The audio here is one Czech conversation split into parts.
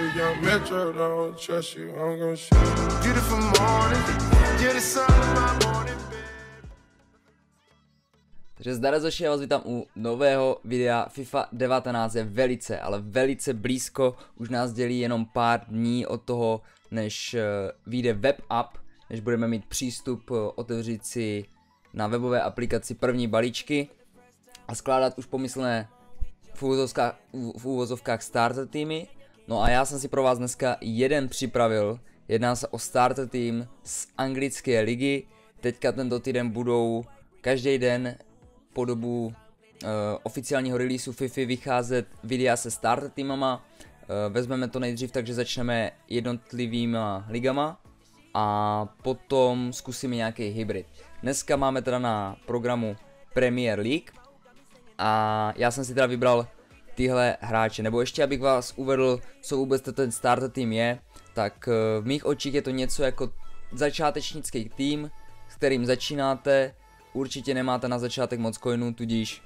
You young Metro, don't trust you, I'm gon' shoot. Beautiful morning, you're the sun of my morning. Takže zdar Zoši, já vás vítám u nového videa FIFA 19 je velice, ale velice blízko, už nás dělí jenom pár dní od toho, než uh, vyjde web app, než budeme mít přístup uh, otevřít si na webové aplikaci první balíčky a skládat už pomyslné v úvozovkách, v úvozovkách starter týmy. No a já jsem si pro vás dneska jeden připravil, jedná se o starter tým z anglické ligy, teďka tento týden budou každý den po dobu uh, oficiálního releaseu FIFA vycházet videa se starter týmama. Uh, vezmeme to nejdřív takže začneme jednotlivýma ligama a potom zkusíme nějaký hybrid. Dneska máme teda na programu Premier League a já jsem si teda vybral tyhle hráče, nebo ještě abych vás uvedl, co vůbec ten starter tým je, tak uh, v mých očích je to něco jako začátečnický tým, s kterým začínáte, určitě nemáte na začátek moc coinů, tudíž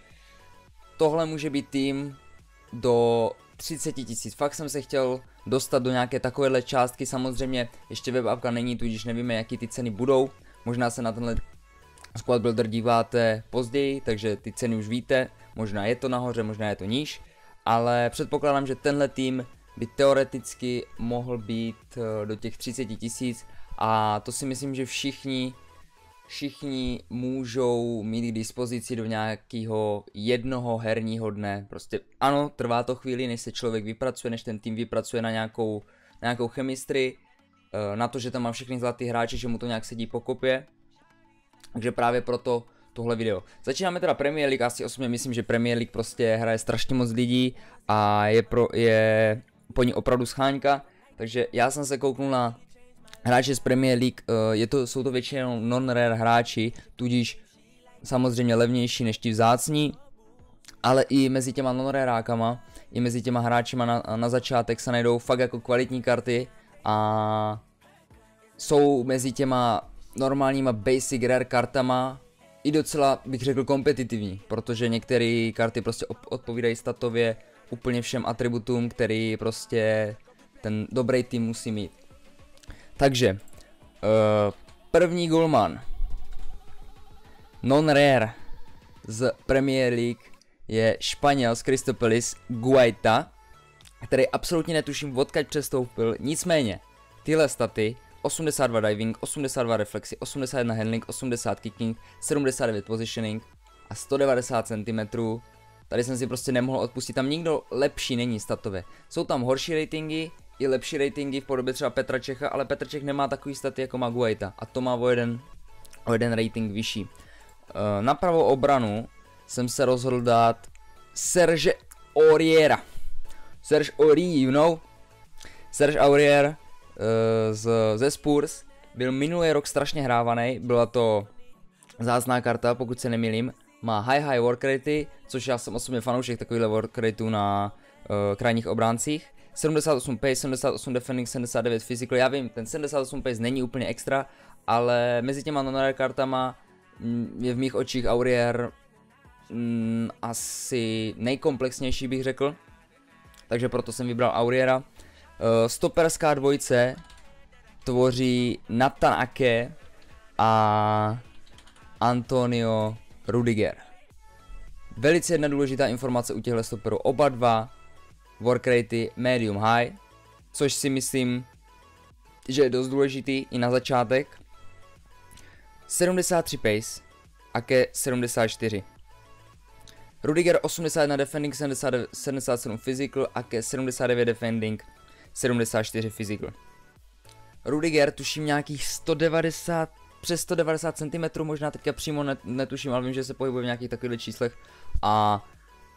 tohle může být tým do 30 tisíc. Fakt jsem se chtěl dostat do nějaké takovéhle částky, samozřejmě ještě web appka není, tudíž nevíme jaký ty ceny budou. Možná se na tenhle squad builder díváte později, takže ty ceny už víte, možná je to nahoře, možná je to níž, ale předpokládám, že tenhle tým by teoreticky mohl být eh, do těch 30 tisíc a to si myslím, že všichni všichni můžou mít k dispozici do nějakého jednoho herního dne. Prostě ano, trvá to chvíli, než se člověk vypracuje, než ten tým vypracuje na nějakou, na nějakou chemistry, eh, na to, že tam má všechny zlatý hráči, že mu to nějak sedí po kopě. Takže právě proto tohle video. Začínáme teda Premier League, asi osobně myslím, že Premier League prostě hraje strašně moc lidí a je, pro, je po ní opravdu scháňka. Takže já jsem se kouknul na hráče z Premier League, uh, je to, jsou to většinou non-rare hráči, tudíž samozřejmě levnější než ti vzácní, ale i mezi těma non-rareákama, i mezi těma hráčima na, na začátek se najdou fakt jako kvalitní karty a jsou mezi těma normálníma basic rare kartama i docela bych řekl kompetitivní, protože některé karty prostě odpovídají statově úplně všem atributům, který prostě ten dobrý tým musí mít. Takže, uh, první golman, non-rare z Premier League je Španěl z Cristopelis Guaita, který absolutně netuším odkaď přestoupil, nicméně tyhle staty 82 diving, 82 reflexy, 81 handling, 80 kicking, 79 positioning a 190 cm. Tady jsem si prostě nemohl odpustit, tam nikdo lepší není statově. Jsou tam horší ratingy, i lepší ratingy v podobě třeba Petra Čecha, ale Petr Čech nemá takový staty jako Maguaita a to má o jeden, o jeden rating vyšší. Eh, na pravou obranu jsem se rozhodl dát Serge Auriera. Serge Aurier, you know? Serge Aurier z, ze Spurs byl minulý rok strašně hrávaný, byla to zásná karta, pokud se nemýlím. Má high high work ratey, což já jsem osobně fanoušek takovýhle work rateů na uh, krajních obráncích. 78 pace, 78 defending, 79 physical, já vím, ten 78 pace není úplně extra, ale mezi těma non kartama mm, je v mých očích Aurier mm, asi nejkomplexnější bych řekl, takže proto jsem vybral Auriera. Uh, stoperská dvojice tvoří Nathan Ake a Antonio Rudiger. Velice jedna důležitá informace u těchto stoperů. Oba dva work ratey medium high, což si myslím, že je dost důležitý i na začátek. 73 pace a ke 74. Rudiger 81 defending, 79, 77 physical a ke 79 defending, 74 physical. Rudiger tuším nějakých 190, přes 190 cm, možná teďka přímo netuším, ale vím, že se pohybuje v nějakých takových číslech. A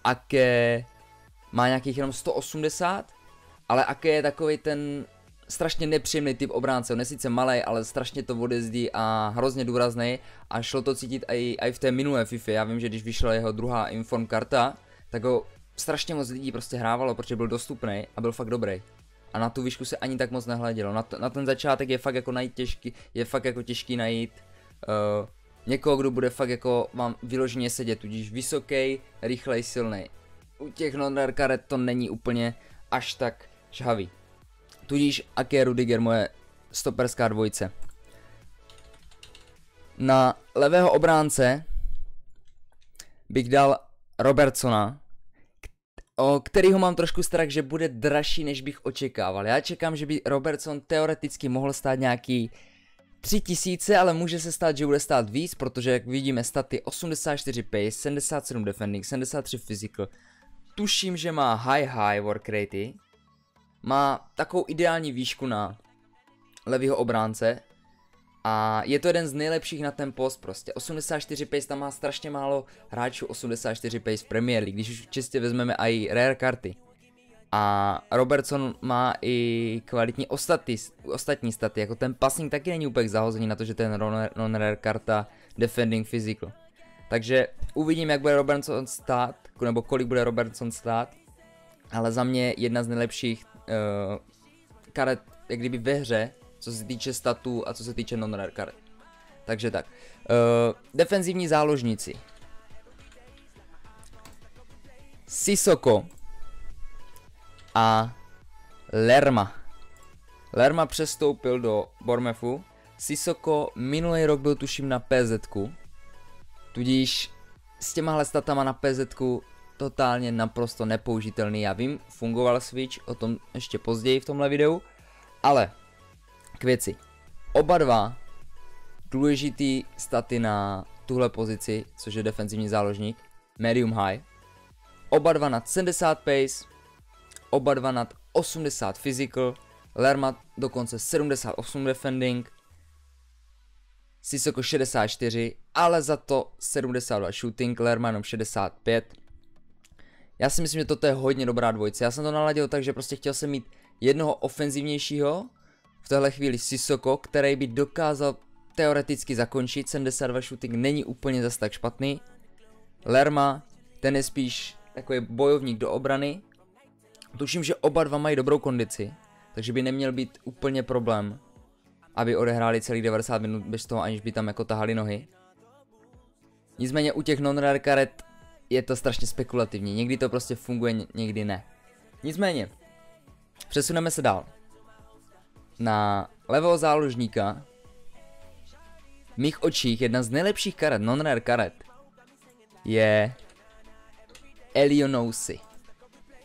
Ake má nějakých jenom 180, ale Ake je takový ten strašně nepříjemný typ obránce, on je sice malý, ale strašně to odezdí a hrozně důrazný a šlo to cítit i, v té minulé FIFA, já vím, že když vyšla jeho druhá inform karta, tak ho strašně moc lidí prostě hrávalo, protože byl dostupný a byl fakt dobrý. A na tu výšku se ani tak moc nehledělo, na, na ten začátek je fakt jako najít těžký, je fakt jako těžký najít uh, někoho, kdo bude fakt jako vám vyloženě sedět, tudíž vysoký, rychlej, silný u těch non karet to není úplně až tak žhavý. Tudíž Ake Rudiger moje stoperská dvojice. Na levého obránce bych dal Robertsona, o kterýho mám trošku strach, že bude dražší, než bych očekával. Já čekám, že by Robertson teoreticky mohl stát nějaký 3000, ale může se stát, že bude stát víc, protože jak vidíme staty 84 pace, 77 defending, 73 physical. Tuším, že má high high work rate, má takovou ideální výšku na levýho obránce a je to jeden z nejlepších na ten post prostě. 84 pace tam má strašně málo hráčů 84 pace v Premier League, když už čistě vezmeme i rare karty. A Robertson má i kvalitní ostatní, ostatní staty, jako ten passing taky není úplně zahozený na to, že ten non-rare karta defending physical. Takže uvidím, jak bude Robertson stát, nebo kolik bude Robertson stát, ale za mě jedna z nejlepších uh, karet, jak kdyby ve hře, co se týče statů a co se týče non-rare karet. Takže tak. Uh, defenzivní záložníci. Sisoko a Lerma. Lerma přestoupil do Bormefu. Sisoko minulý rok byl tuším na PZ, tudíž s těmahle statama na PZ totálně naprosto nepoužitelný. Já vím, fungoval Switch, o tom ještě později v tomhle videu, ale k věci. Oba dva důležitý staty na tuhle pozici, což je defenzivní záložník, medium high. Oba dva nad 70 pace, oba dva nad 80 physical, Lerma dokonce 78 defending, Sissoko 64, ale za to 72 shooting, Lerma jenom 65. Já si myslím, že toto je hodně dobrá dvojice. Já jsem to naladil tak, že prostě chtěl jsem mít jednoho ofenzivnějšího, v téhle chvíli Sissoko, který by dokázal teoreticky zakončit, 72 shooting není úplně zas tak špatný. Lerma, ten je spíš takový bojovník do obrany. Tuším, že oba dva mají dobrou kondici, takže by neměl být úplně problém, aby odehráli celých 90 minut bez toho, aniž by tam jako tahali nohy. Nicméně u těch non-rare karet je to strašně spekulativní, někdy to prostě funguje, někdy ne. Nicméně, přesuneme se dál na levého záložníka. V mých očích jedna z nejlepších karet, non-rare karet, je Elionousi,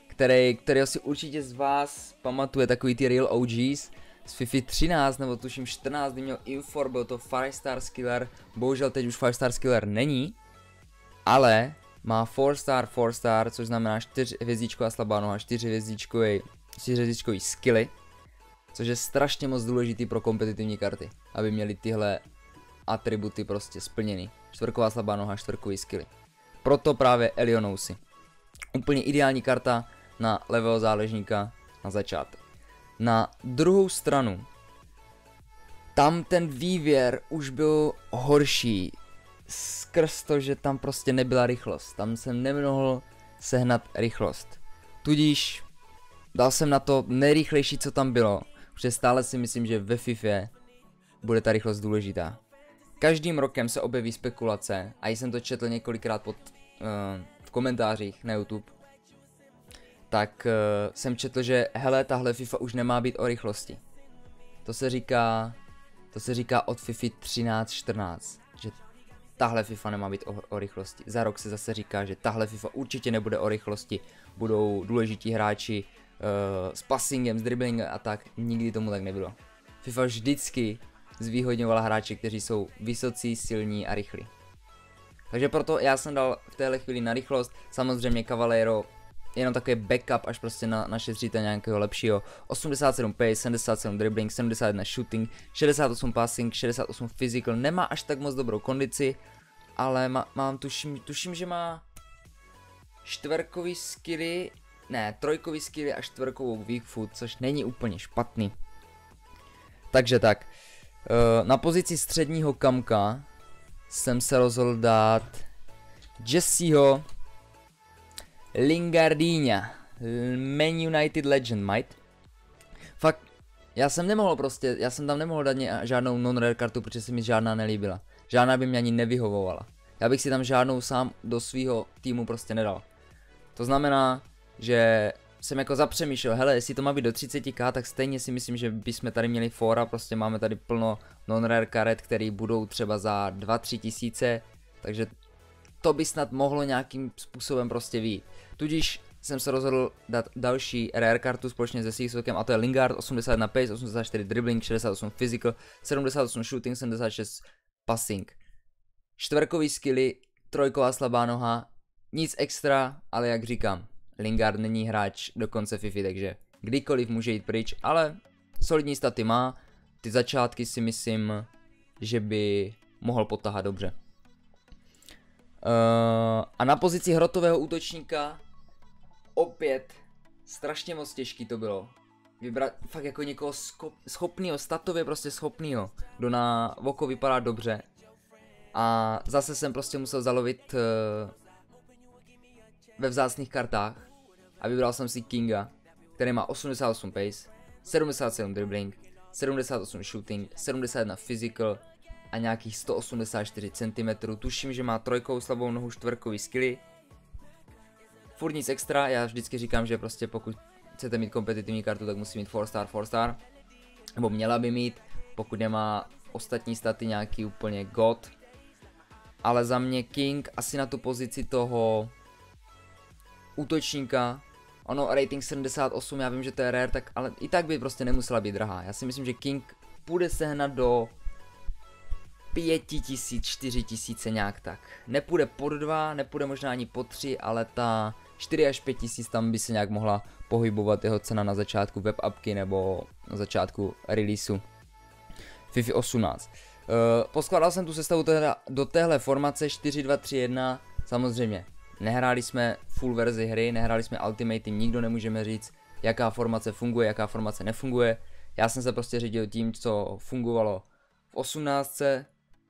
který, kterého si určitě z vás pamatuje takový ty real OGs z FIFA 13 nebo tuším 14, kdy měl Infor, byl to 5 star skiller, bohužel teď už 5 star skiller není, ale má 4 star, 4 star, což znamená 4 hvězdičková slabá noha, 4 hvězdičkový, 4 hvězdičkový skilly, což je strašně moc důležitý pro kompetitivní karty, aby měli tyhle atributy prostě splněny. Čtvrková slabá noha, čtvrkový skilly. Proto právě Elionousy. Úplně ideální karta na levého záležníka na začátek. Na druhou stranu, tam ten vývěr už byl horší skrz to, že tam prostě nebyla rychlost. Tam jsem nemohl sehnat rychlost. Tudíž dal jsem na to nejrychlejší, co tam bylo. Protože stále si myslím, že ve FIFA bude ta rychlost důležitá. Každým rokem se objeví spekulace, a jsem to četl několikrát pod, uh, v komentářích na YouTube, tak uh, jsem četl, že hele, tahle FIFA už nemá být o rychlosti. To se říká, to se říká od FIFA 13-14, že tahle FIFA nemá být o, o rychlosti. Za rok se zase říká, že tahle FIFA určitě nebude o rychlosti, budou důležití hráči s passingem, s driblingem a tak, nikdy tomu tak nebylo. FIFA vždycky zvýhodňovala hráče, kteří jsou vysocí, silní a rychlí. Takže proto já jsem dal v téhle chvíli na rychlost, samozřejmě Cavalero jenom takový backup, až prostě na, našetříte nějakého lepšího. 87 pace, 77 dribbling, 71 shooting, 68 passing, 68 physical, nemá až tak moc dobrou kondici, ale má, mám tuším, tuším, že má čtverkový skilly ne, trojkový skill a čtvrkovou weak foot, což není úplně špatný. Takže tak, eh, na pozici středního kamka jsem se rozhodl dát Jesseho Lingardína, Man United Legend, might. Fakt, já jsem nemohl prostě, já jsem tam nemohl dát žádnou non-rare kartu, protože se mi žádná nelíbila. Žádná by mě ani nevyhovovala. Já bych si tam žádnou sám do svého týmu prostě nedal. To znamená, že jsem jako zapřemýšlel, hele, jestli to má být do 30k, tak stejně si myslím, že bychom tady měli fora, prostě máme tady plno non-rare karet, které budou třeba za 2-3 tisíce, takže to by snad mohlo nějakým způsobem prostě vít. Tudíž jsem se rozhodl dát další rare kartu společně se Seasokem a to je Lingard 81 pace, 84 dribbling, 68 physical, 78 shooting, 76 passing. Čtvrkový skilly, trojková slabá noha, nic extra, ale jak říkám, Lingard není hráč do konce FIFA, takže kdykoliv může jít pryč, ale solidní staty má, ty začátky si myslím, že by mohl potahat dobře. Uh, a na pozici hrotového útočníka opět strašně moc těžký to bylo. Vybrat fakt jako někoho schopného, statově prostě schopného, kdo na oko vypadá dobře. A zase jsem prostě musel zalovit uh, ve vzácných kartách a vybral jsem si Kinga, který má 88 pace, 77 dribbling, 78 shooting, 71 physical a nějakých 184 cm. Tuším, že má trojkou slabou nohu čtvrkový skilly. Furt nic extra, já vždycky říkám, že prostě pokud chcete mít kompetitivní kartu, tak musí mít 4 star, 4 star. Nebo měla by mít, pokud nemá ostatní staty nějaký úplně god. Ale za mě King asi na tu pozici toho útočníka ono rating 78, já vím, že to je rare, tak, ale i tak by prostě nemusela být drahá. Já si myslím, že King půjde sehnat do 5000, 4000 nějak tak. Nepůjde pod 2, nepůjde možná ani po 3, ale ta 4 až 5000 tam by se nějak mohla pohybovat jeho cena na začátku web appky nebo na začátku releaseu FIFA 18. Uh, poskládal jsem tu sestavu teda do téhle formace 4-2-3-1, samozřejmě Nehráli jsme full verzi hry, nehráli jsme Ultimate Team, nikdo nemůžeme říct, jaká formace funguje, jaká formace nefunguje. Já jsem se prostě řídil tím, co fungovalo v 18,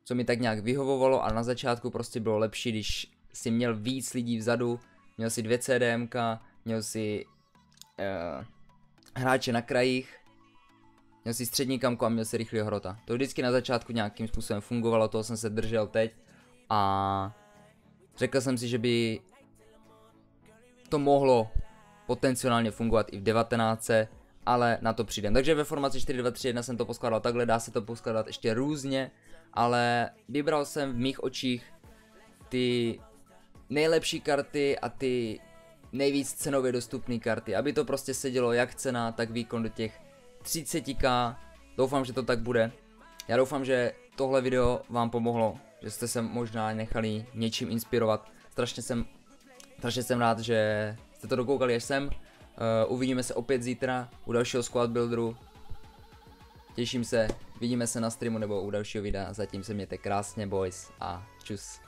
co mi tak nějak vyhovovalo a na začátku prostě bylo lepší, když si měl víc lidí vzadu, měl si dvě CDMK, měl si uh, hráče na krajích, měl si střední kamku a měl si rychlý hrota. To vždycky na začátku nějakým způsobem fungovalo, toho jsem se držel teď a Řekl jsem si, že by to mohlo potenciálně fungovat i v 19, ale na to přijdem. Takže ve formaci 4-2-3-1 jsem to poskládal takhle, dá se to poskládat ještě různě, ale vybral jsem v mých očích ty nejlepší karty a ty nejvíc cenově dostupné karty, aby to prostě sedělo jak cena, tak výkon do těch 30k. Doufám, že to tak bude. Já doufám, že tohle video vám pomohlo že jste se možná nechali něčím inspirovat. Strašně jsem, strašně jsem rád, že jste to dokoukali až sem. Uh, uvidíme se opět zítra u dalšího squad builderu. Těším se, vidíme se na streamu nebo u dalšího videa. Zatím se mějte krásně boys a čus.